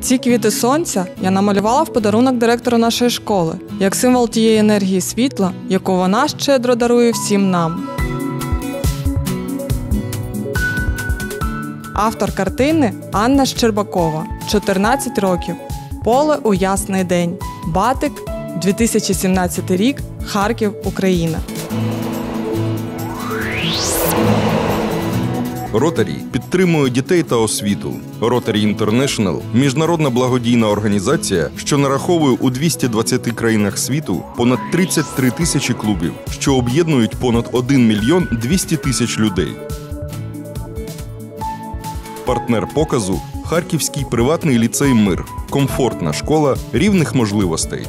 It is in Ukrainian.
Ці квіти сонця я намалювала в подарунок директору нашої школи, як символ тієї енергії світла, яку вона щедро дарує всім нам. Автор картини Анна Щербакова, 14 років. Поле у ясний день. Батик, 2017 рік, Харків, Україна. Ротарі підтримує дітей та освіту. Rotary International – міжнародна благодійна організація, що нараховує у 220 країнах світу понад 33 тисячі клубів, що об'єднують понад 1 мільйон 200 тисяч людей. Партнер показу Харківський приватний ліцей Мир. Комфортна школа рівних можливостей.